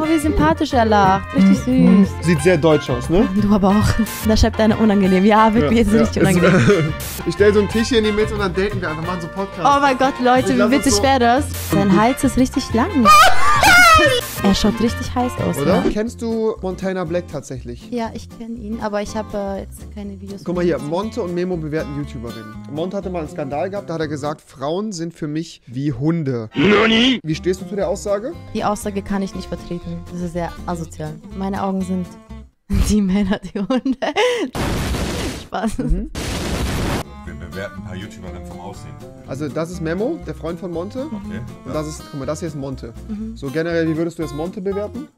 Oh, wie sympathisch er lacht. Richtig süß. Sieht sehr deutsch aus, ne? Du aber auch. Da schreibt einer unangenehm. Ja, wirklich, ist richtig unangenehm. Ich stelle so einen Tisch hier in die Mitte und dann daten wir einfach, machen so Podcast. Oh mein Gott, Leute, wie witzig so- wäre das? Sein Hals ist richtig lang. er schaut richtig heiß aus, Oder? Ja, Kennst du Montana Black tatsächlich? ja ich kenne ihn, aber ich habe äh, jetzt keine Videos. Guck mal hier, Monte und Memo bewerten YouTuberinnen. Monte hatte mal einen Skandal gehabt, da hat er gesagt, Frauen sind für mich wie Hunde. Wie stehst du zu der Aussage? Die Aussage kann ich nicht vertreten. Das ist sehr asozial. Meine Augen sind die Männer, die Hunde. Spaß. Mhm. Bewerten ein paar YouTuberinnen vom Aussehen. Also das ist Memo, der Freund von Monte. Okay. Und das ist, guck mal, das hier ist Monte. So generell, wie würdest du jetzt Monte bewerten?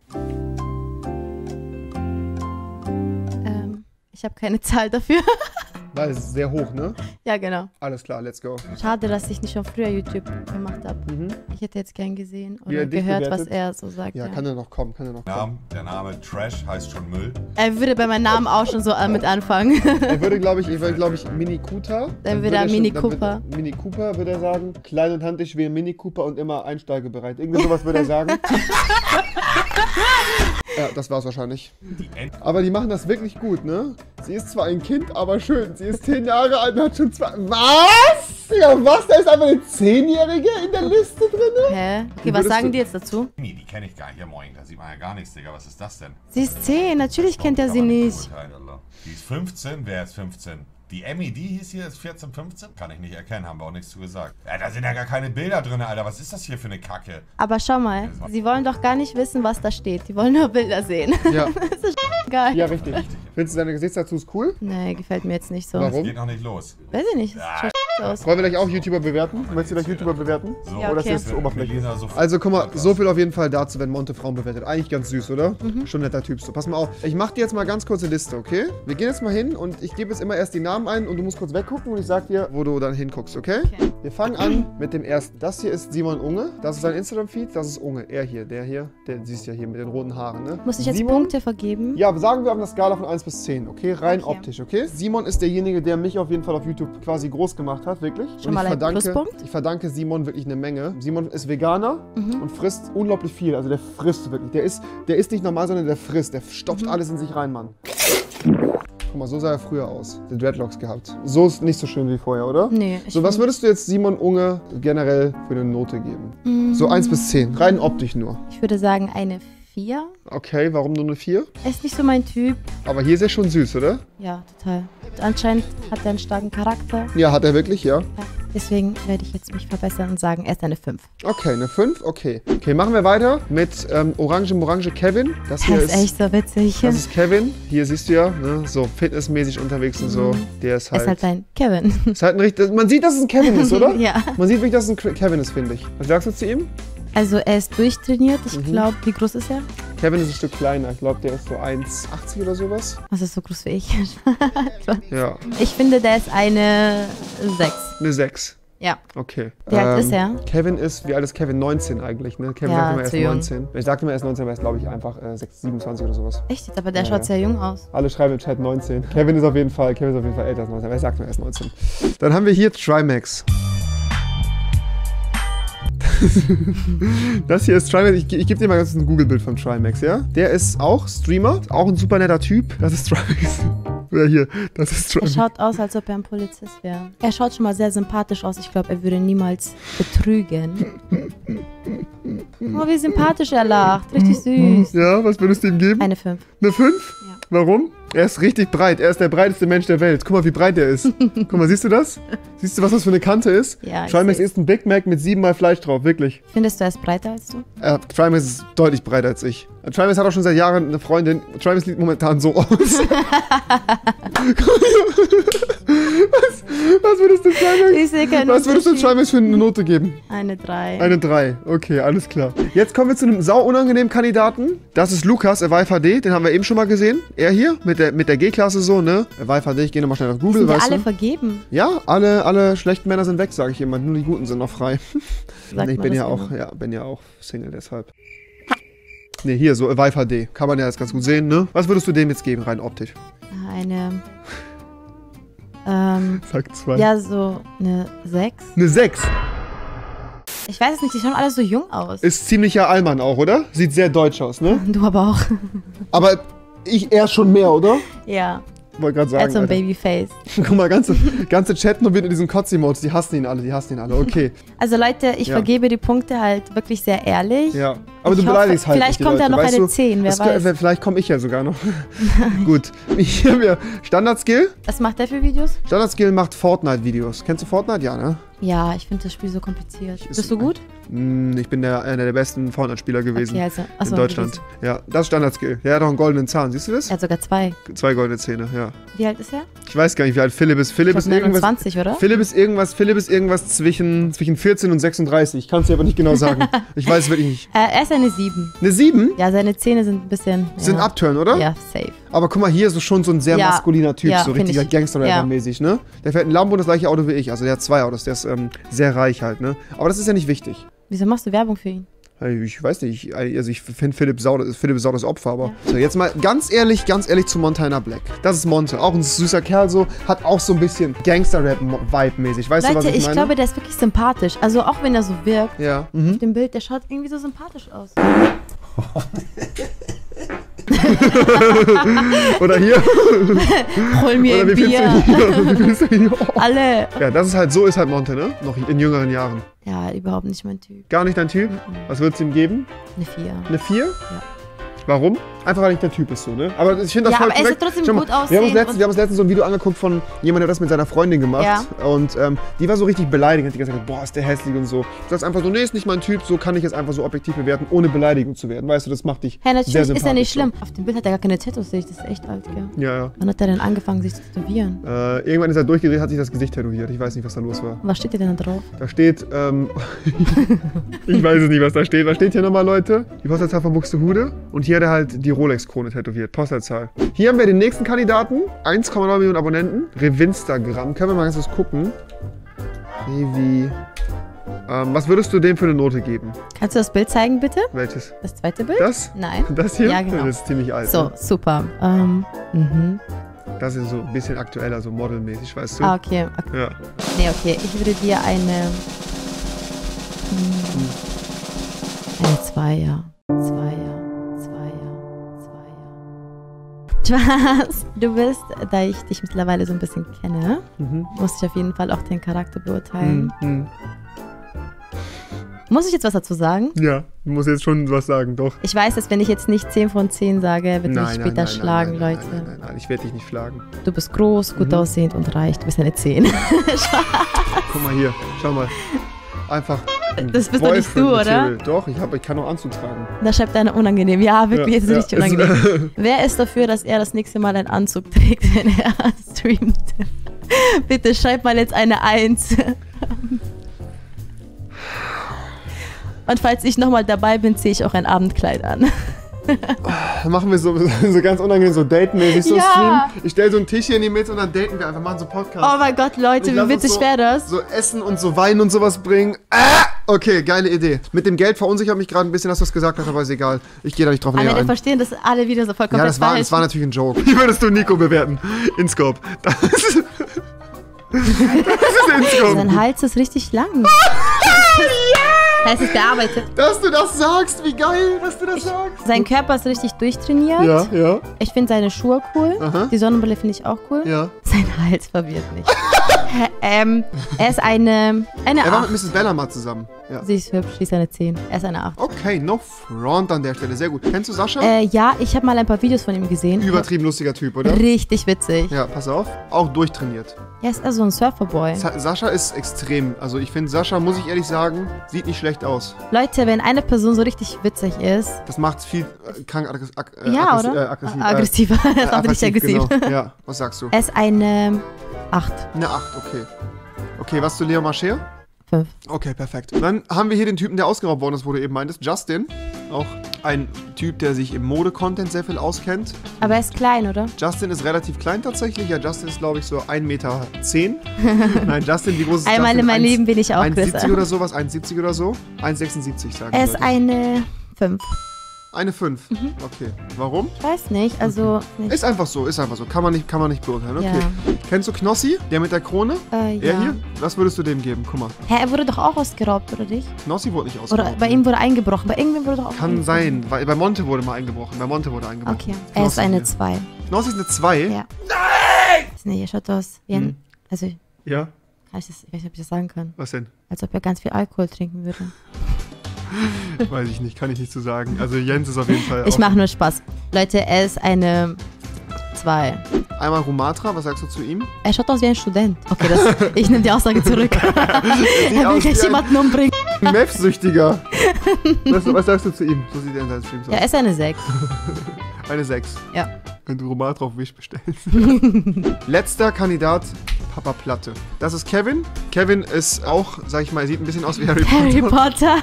Ähm, ich habe keine Zahl dafür. Weil es ist sehr hoch, ne? ja, genau. Alles klar, let's go. Schade, dass ich nicht schon früher YouTube gemacht habe. Mhm. Ich hätte jetzt gern gesehen oder dich gehört, was er so sagt. Ja, Ja, kann er noch kommen, kann er noch kommen. Der Name Trash heißt schon Müll. Er würde bei meinem Namen auch schon so mit anfangen. Er würde, glaube ich, ich würde, glaube ich, Mini Cooper. Dann würde er Mini Cooper. Würde, Mini Cooper würde er sagen. Klein und handig wie ein Mini Cooper und immer einsteigebereit. Irgendwie sowas würde er sagen. ja, das war's wahrscheinlich. Aber die machen das wirklich gut, ne? Sie ist zwar ein Kind, aber schön. Sie ist zehn Jahre alt und hat schon zwei. Was? Ja, was? Da ist einfach eine Zehnjährige in der Liste drin? Hä? Okay, was sagen du- die jetzt dazu? die kenne ich gar nicht. Ja, moin, da sieht man ja gar nichts, Digga. Was ist das denn? Sie ist 10, natürlich kennt er sie nicht. Die ist 15, wer ist 15? Die Emmy, die hieß hier, ist 14, 15? Kann ich nicht erkennen, haben wir auch nichts zu gesagt. Ja, da sind ja gar keine Bilder drin, Alter. Was ist das hier für eine Kacke? Aber schau mal, sie wollen doch gar nicht wissen, was da steht. Die wollen nur Bilder sehen. Ja, das ist geil. ja, richtig. Findest du deine Gesichtstattoos cool? Nee, gefällt mir jetzt nicht so. Warum? Geht noch nicht los. Weiß ich nicht, das schaut aus. Wollen wir gleich auch YouTuber bewerten? Möchtest du gleich YouTuber bewerten? So, Ja, Oder ist okay. jetzt zu oberflächlich? Also guck mal, so viel auf jeden Fall dazu, wenn Monte Frauen bewertet. Eigentlich ganz süß, oder? Mhm. Schon netter Typ. So, pass mal auf. Ich mach dir jetzt mal ganz kurze Liste, okay? Wir gehen jetzt mal hin und ich gebe jetzt immer erst die Namen ein und du musst kurz weggucken und ich sag dir, wo du dann hinguckst, okay? Okay. Wir fangen an mit dem ersten. Das hier ist Simon Unge. Das ist sein Instagram-Feed. Das ist Unge. Er hier, der hier. Der siehst ja hier mit den roten Haaren, ne? Muss ich jetzt Simon, Punkte vergeben? Ja, sagen wir auf einer Skala von 1 bis 10, okay? Rein Okay. optisch, okay? Simon ist derjenige, der mich auf jeden Fall auf YouTube quasi groß gemacht hat, wirklich. Schon und mal ich ein verdanke, Pluspunkt? Ich verdanke Simon wirklich eine Menge. Simon ist Veganer Mhm. und frisst unglaublich viel. Also der frisst wirklich. Der ist, der ist nicht normal, sondern der frisst. Der Mhm. stopft alles in sich rein, Mann. Guck mal, so sah er früher aus. Der Dreadlocks gehabt. So ist nicht so schön wie vorher, oder? Nee. Ich So, was würdest du jetzt Simon Unge generell für eine Note geben? So 1 bis 10. Rein optisch nur. Ich würde sagen eine 4. Okay, warum nur eine 4? Er ist nicht so mein Typ. Aber hier ist er schon süß, oder? Ja, total. Anscheinend hat er einen starken Charakter. Ja, hat er wirklich, ja. Ja. Deswegen werde ich jetzt mich verbessern und sagen, er ist eine 5. Okay, eine 5, okay. Okay, machen wir weiter mit ähm, Orange Morange Kevin. Das hier Das ist, ist echt so witzig. das ist Kevin. Hier siehst du ja, ne, so fitnessmäßig unterwegs und so. Der ist halt, ist halt ein Kevin. ist halt ein richtig, man sieht, dass es ein Kevin ist, oder? ja. Man sieht wirklich, dass es ein Kevin ist, finde ich. Was sagst du zu ihm? Also er ist durchtrainiert. Ich Mhm. glaube, wie groß ist er? Kevin ist ein Stück kleiner. Ich glaube, der ist so 1,80 oder sowas. Was ist so groß wie ich? Ja, ich finde, der ist eine 6. eine 6. Ja. Okay. Wie alt ist er? Kevin ist, wie alt ist Kevin? 19 eigentlich, ne? Kevin Ja, sagt immer, er ist zu jung. 19. Ich sagte immer, er ist 19, aber er ist, glaube ich, einfach äh, 6, 27 oder sowas. Echt jetzt? Aber der Ja, schaut sehr jung aus. Alle schreiben im Chat 19. Kevin ist auf jeden Fall, Kevin ist auf jeden Fall älter als 19, aber er sagt nur, er ist 19. Dann haben wir hier Trimax. Das hier ist Trimax. Ich, ich gebe dir mal ganz ein Google-Bild von Trimax, ja? Der ist auch Streamer, auch ein super netter Typ. Das ist Trimax. Oder hier, das ist Er Trimax. schaut aus, als ob er ein Polizist wäre. Er schaut schon mal sehr sympathisch aus. Ich glaube, er würde niemals betrügen. Oh, wie sympathisch er lacht. Richtig süß. Ja, was würdest du ihm geben? Eine 5. Eine 5? Ja. Warum? Er ist richtig breit. Er ist der breiteste Mensch der Welt. Guck mal, wie breit er ist. Guck mal, siehst du das? Siehst du, was das für eine Kante ist? Ja, Trimax ist ein Big Mac mit siebenmal Fleisch drauf, wirklich. Findest du, er ist breiter als du? Äh, Trimax ist deutlich breiter als ich. Trimax hat auch schon seit Jahren eine Freundin. Trimax sieht momentan so aus. was, was würdest du Trimax? Ich sehe keinen Was würdest du. Trimax für eine Note geben? Eine 3. Eine 3. Okay, alles klar. Jetzt kommen wir zu einem sau unangenehmen Kandidaten. Das ist Lukas, Evive HD. Den haben wir eben schon mal gesehen. Er hier mit der, mit der G-Klasse so, ne? Evive HD, ich gehe nochmal schnell auf Google, Sind weißt alle du? vergeben? Ja, alle, alle schlechten Männer sind weg, sage ich immer. Nur die guten sind noch frei. Nee, ich bin ja auch, ja, bin ja auch Single deshalb. Ne, hier, so Evive HD. Kann man ja jetzt ganz gut sehen, ne? Was würdest du dem jetzt geben, rein optisch? Eine. Ähm, Sag zwei. ja, so eine 6. Eine 6. Ich weiß es nicht, die schauen alle so jung aus. Ist ziemlicher Allmann auch, oder? Sieht sehr deutsch aus, ne? Du aber auch. Aber ich eher schon mehr, oder? ja, Wollte gerade er sagen. hat so ein. Babyface. Guck mal, ganze, ganze Chat nur wieder in diesen Kotz-Emotes. Die hassen ihn alle, die hassen ihn alle. Okay. Also Leute, ich Ja. vergebe die Punkte halt wirklich sehr ehrlich. Ja. Aber Ich du hoffe, beleidigst halt vielleicht kommt da Leute, noch weißt eine du? 10, wer weiß. Vielleicht komme ich ja sogar noch. Gut. Hier haben wir Standard-Skill. Was macht der für Videos? Standard-Skill macht Fortnite-Videos. Kennst du Fortnite? Ja, ne? Ja, ich finde das Spiel so kompliziert. Ist- Bist du gut? Hm, Ich bin der, einer der besten Fortnite-Spieler gewesen. Okay, also. Achso, in Deutschland. Ja, das ist Standard-Skill. Er hat auch einen goldenen Zahn. Siehst du das? Er hat sogar zwei. Zwei goldene Zähne, ja. Wie alt ist er? Ich weiß gar nicht, wie alt Philipp ist. Philipp ist irgendwas. 29, oder? Philipp ist irgendwas, Philipp ist irgendwas zwischen, zwischen 14 und 36. Ich kann es dir aber nicht genau sagen. Ich weiß es wirklich nicht. Er ist eine 7. Eine 7? Ja, seine Zähne sind ein bisschen. Sind ja. Upturn, oder? Ja, safe. Aber guck mal, hier ist so schon so ein sehr Ja. maskuliner Typ, Ja, so richtiger ich. Gangster-Rapper-mäßig, ne? Der fährt ein Lambo und das gleiche Auto wie ich. Also der hat zwei Autos, der ist ähm, sehr reich halt, ne? Aber das ist ja nicht wichtig. Wieso machst du Werbung für ihn? Ich weiß nicht, ich, also ich finde Philipp Sau, Philipp Sau das Opfer, aber. So, jetzt mal ganz ehrlich, ganz ehrlich zu Montana Black. Das ist Monte, auch ein süßer Kerl so, hat auch so ein bisschen Gangster-Rap-Vibe-mäßig. Weißt du, was Leute, ich ich, meine? glaube, der ist wirklich sympathisch. Also auch wenn er so wirkt, ja. Mhm. auf dem Bild, der schaut irgendwie so sympathisch aus. Oder hier. Hol mir Oder ein wie findest Bier. hier? Wie du hier? Alle. Ja, das ist halt, so ist halt Monte, ne? Noch in jüngeren Jahren. Ja, überhaupt nicht mein Typ. Gar nicht dein Typ? Was würdest du ihm geben? Eine 4. Eine 4? Warum? Einfach weil ich der Typ ist so, ne? Aber ich finde das Ja, voll aber er ist korrekt. ja trotzdem mal, gut wir haben, uns letztens, wir haben uns letztens so ein Video angeguckt von jemandem, der das mit seiner Freundin gemacht. Ja. Und ähm, die war so richtig beleidigend. Die hat gesagt, boah, ist der hässlich und so. Du sagst einfach so, nee, ist nicht mein Typ. So kann ich jetzt einfach so objektiv bewerten, ohne beleidigend zu werden. Weißt du, das macht dich sehr natürlich ist er nicht schlimm. Auf dem Bild hat er gar keine Tattoos, sehe ich. Das ist echt alt, gell? Ja, ja. Wann hat er denn angefangen, sich zu tätowieren? Äh, irgendwann ist er durchgedreht, hat sich das Gesicht tätowiert. Ich weiß nicht, was da los war. Was steht dir denn da drauf? Da steht, ähm, ich weiß es nicht, was da steht. Was steht hier nochmal, Leute? Die Postleitzahl von Buxtehude. Und hier hat er halt die Rolex-Krone tätowiert. Postleitzahl. Hier haben wir den nächsten Kandidaten. 1,9 Millionen Abonnenten. Revinstagram. Können wir mal ganz kurz gucken. Revi. Ähm, was würdest du dem für eine Note geben? Kannst du das Bild zeigen, bitte? Welches? Das zweite Bild? Das? Nein. Das hier? Ja, genau. Das ist ziemlich alt. So, Ne? super. Ähm, mhm. Das ist so ein bisschen aktueller, so modelmäßig, weißt du? Ah, okay. okay. Ja. Nee, okay. Ich würde dir eine. Hm, eine Zweier. Zweier. Spaß. Du bist, da ich dich mittlerweile so ein bisschen kenne, Mhm. muss ich auf jeden Fall auch den Charakter beurteilen. Hm, hm. Muss ich jetzt was dazu sagen? Ja, du musst jetzt schon was sagen, doch. Ich weiß, dass wenn ich jetzt nicht 10 von 10 sage, wird mich später schlagen, nein, nein, Leute. Nein, nein, nein, ich werde dich nicht schlagen. Du bist groß, gut Mhm. aussehend und reich. Du bist eine 10. Guck mal hier, schau mal. Einfach. Das bist doch nicht du, Boyfriend-Material. Doch, ich, hab, ich kann auch Anzug tragen. Da schreibt einer unangenehm. Ja, wirklich, Ja, es ist ja, richtig es- unangenehm. Wer ist dafür, dass er das nächste Mal einen Anzug trägt, wenn er streamt? Bitte schreib mal jetzt eine Eins. Und falls ich nochmal dabei bin, ziehe ich auch ein Abendkleid an. Dann machen wir so, so ganz unangenehm, so datemäßig so Ja. Stream. Ich stelle so einen Tisch hier in die Mitte und dann daten wir einfach, machen so Podcast. Oh mein Gott, Leute, wie witzig so, wäre das? So Essen und so Wein und sowas bringen. Ah! Okay, geile Idee. Mit dem Geld verunsichert mich gerade ein bisschen, dass du es gesagt hast, aber ist egal. Ich gehe da nicht drauf näher ein. verstehen das alle wieder so vollkommen Ja, das war, das war natürlich ein Joke. Wie würdest du Nico bewerten? In Scope. Das ist, das ist in Scope. Sein Hals ist richtig lang. Es ist bearbeitet. Dass du das sagst, wie geil, dass du das sagst. Sein Körper ist richtig durchtrainiert. Ja, ja, Ich finde seine Schuhe cool. Aha. Die Sonnenbrille finde ich auch cool. ja. Sein Hals verwirrt mich. Ähm, er ist eine, eine Er war mit 8. Mrs. Bellama zusammen. Ja. Sie ist hübsch, sie ist eine 10. Er ist eine 8. Okay, no front an der Stelle. Sehr gut. Kennst du Sascha? Äh, ja, ich habe mal ein paar Videos von ihm gesehen. Übertrieben lustiger Typ, oder? Richtig witzig. Ja, pass auf. Auch durchtrainiert. Er ist also ein Surferboy. Sa Sascha ist extrem. Also ich finde, Sascha, muss ich ehrlich sagen, sieht nicht schlecht aus. Leute, wenn eine Person so richtig witzig ist. Das macht viel äh, krank aggress ag äh, ja, aggress oder? Äh, aggressiv. Ah, aggressiv. Äh, das war richtig aggressiv. Genau. Ja, was sagst du? Er ist eine 8. Eine 8, okay. Okay, was zu Leo Marcher? 5. Okay, perfekt. Dann haben wir hier den Typen, der ausgeraubt worden ist, wo du eben meintest. Justin. Auch ein Typ, der sich im Mode-Content sehr viel auskennt. Aber er ist klein, oder? Justin ist relativ klein tatsächlich. Ja, Justin ist, glaube ich, so 1,10 Meter. Nein, Justin, wie groß ist Einmal Justin? in meinem Leben bin ich auch 1,70 größer. oder sowas? 1,70 oder so? 1,76 sagen Er ist eine 5. Eine 5. Okay. Warum? Ich weiß nicht, also. Nicht. Ist einfach so, ist einfach so. Kann man nicht, kann man nicht beurteilen. Okay. Ja. Kennst du Knossi, der mit der Krone? Äh, Er ja. hier? Was würdest du dem geben? Guck mal. Hä, er wurde doch auch ausgeraubt, oder nicht? Knossi wurde nicht Oder ausgeraubt. bei ihm wurde eingebrochen. Bei irgendwem wurde doch auch Kann sein, weil bei Monte wurde mal eingebrochen. Bei Monte wurde eingebrochen. Okay. Er ist Knossi eine hier. 2. Knossi ist eine 2? Ja. Nein! Nee, er schaut aus wie ein. Hm. Also, Ja. kann ich, das, ich weiß nicht, ob ich das sagen kann. Was denn? Als ob er ganz viel Alkohol trinken würde. Weiß ich nicht, kann ich nicht zu sagen. Also Jens ist auf jeden Fall. Ich mache nur Spaß. Leute, er ist eine 2. Einmal Rumatra, was sagst du zu ihm? Er schaut aus wie ein Student. Okay, das, ich nehme die Aussage zurück. er will gleich jemanden umbringen. Meth-Süchtiger. was, was sagst du zu ihm? So sieht er in seinen Streams Ja, aus. er ist eine 6. Eine 6. Ja. Wenn du Rumatra auf Wish bestellst. Letzter Kandidat, Papa Platte. Das ist Kevin. Kevin ist auch, sag ich mal, sieht ein bisschen aus wie Harry Potter. Harry Potter.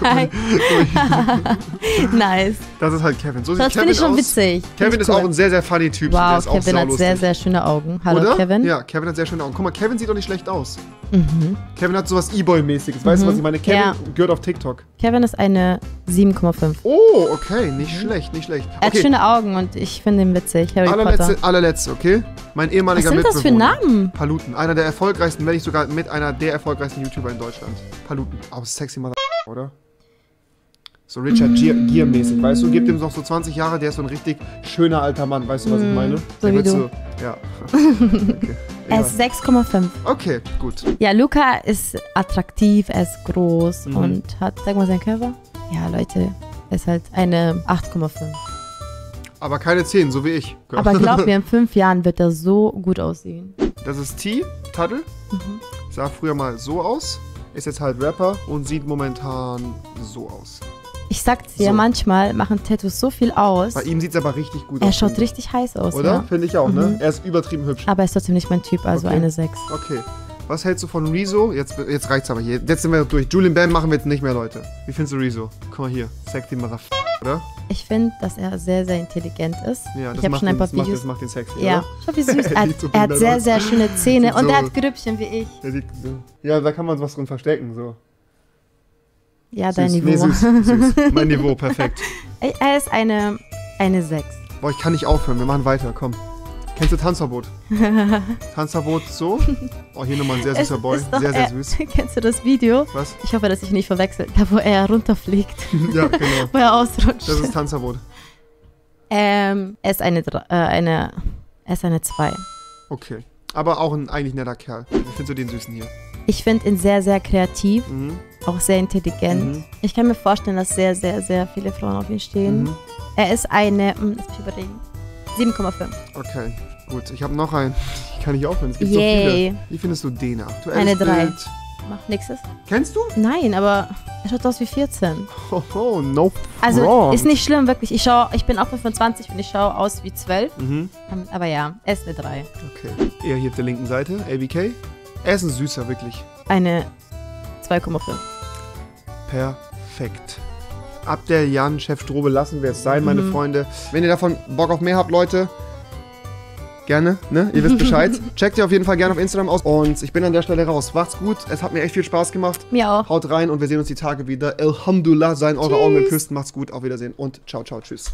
Geil. nice. Das ist halt Kevin. So sieht Das Kevin finde ich schon aus. witzig. Kevin ist ich auch cool. ein sehr, sehr funny Typ. Wow, Kevin hat sehr, sehr schöne Augen. Hallo, Oder? Kevin. Ja, Kevin hat sehr schöne Augen. Guck mal, Kevin sieht doch nicht schlecht aus. Mhm. Kevin hat sowas E-Boy-mäßiges. Weißt du, was ich meine? Kevin Ja. gehört auf TikTok. Kevin ist eine 7,5. Oh, okay. Nicht schlecht, nicht schlecht. Er hat Okay, schöne Augen und ich finde ihn witzig. Harry allerletzte, Potter. allerletzte, okay? Mein Was ehemaliger sind das für. Namen? Paluten. Einer der erfolgreichsten, wenn nicht sogar mit einer der erfolgreichsten YouTuber in Deutschland. Paluten. Aber sexy Mother, oder? So Richard Gere- Gere-mäßig, weißt du? Gib dem noch so 20 Jahre, der ist so ein richtig schöner alter Mann. Weißt du, was ich meine? so der wie du. So, ja. okay. Er ist 6,5. okay, gut. Ja, Luca ist attraktiv, er ist groß Mhm. und hat, sag mal, seinen Körper. Ja, Leute, er ist halt eine 8,5. Aber keine 10, so wie ich. Aber glaub mir, in fünf Jahren wird er so gut aussehen. Das ist T, Tuttle. Mhm. Sah früher mal so aus. Ist jetzt halt Rapper und sieht momentan so aus. Ich sag's dir, So. manchmal machen Tattoos so viel aus. Bei ihm sieht es aber richtig gut Er aus. schaut finde ich. richtig heiß aus, Oder? ja. Finde ich auch, ne? Mhm. Er ist übertrieben hübsch. Aber er ist trotzdem nicht mein Typ, also Okay. eine 6. Okay. Was hältst du von Rezo? Jetzt, jetzt reicht's aber hier. Jetzt sind wir durch. Julian Bam machen wir jetzt nicht mehr, Leute. Wie findest du Rezo? Guck mal hier. Sexy Motherf... Oder? Ich finde, dass er sehr, sehr intelligent ist. Ja, das ich habe macht schon ein paar das macht, Videos. das macht ihn sexy, ja, oder? schau wie süß. Er Er hat, so er hat sehr, sehr schöne Zähne und so- er hat Grüppchen wie ich. Er. Ja, da kann man was drin verstecken, so. Ja, dein süß. Niveau. Nee, süß, süß. Mein Niveau, perfekt. er ist eine, eine 6. Boah, ich kann nicht aufhören. Wir machen weiter, komm. Kennst du Tanzverbot? Tanzverbot so? Oh, hier nochmal ein sehr süßer Es Boy. Sehr, sehr er- süß. Kennst du das Video? Was? Ich hoffe, dass ich nicht verwechsel. Da, wo er runterfliegt, Ja, genau. wo er ausrutscht. Das ist Tanzverbot. ähm, er ist eine, äh, eine, er ist eine 2. Okay. Aber auch ein eigentlich netter Kerl. Wie findest du den Süßen hier? Ich finde ihn sehr, sehr kreativ, Mhm. auch sehr intelligent. Mhm. Ich kann mir vorstellen, dass sehr, sehr, sehr viele Frauen auf ihn stehen. Mhm. Er ist eine, hm, lass mich überlegen, 7,5. Okay, gut. Ich habe noch einen. Ich kann nicht aufhören. Es gibt so Yay. viele. Wie findest du Dena? Aktuelles Eine drei. Bild. Macht nächstes? Kennst du? Nein, aber er schaut aus wie 14. Oh, oh no Also front. ist nicht schlimm, wirklich. Ich, schau, ich bin auch 25 und ich schaue aus wie 12. Mhm. Ähm, Aber ja, er ist eine 3. Okay. Er hier auf der linken Seite, ABK. Er ist ein Süßer, wirklich. Eine 2,5. Perfekt. Abdel Jan, Chef Strobe lassen wir es sein, meine Mhm. Freunde. Wenn ihr davon Bock auf mehr habt, Leute, gerne, ne? Ihr wisst Bescheid. Checkt ihr auf jeden Fall gerne auf Instagram aus. Und ich bin an der Stelle raus. Macht's gut. Es hat mir echt viel Spaß gemacht. Mir auch. Haut rein und wir sehen uns die Tage wieder. Alhamdulillah, seien eure Tschüss. Augen geküsst. Macht's gut. Auf Wiedersehen und ciao, ciao, tschüss.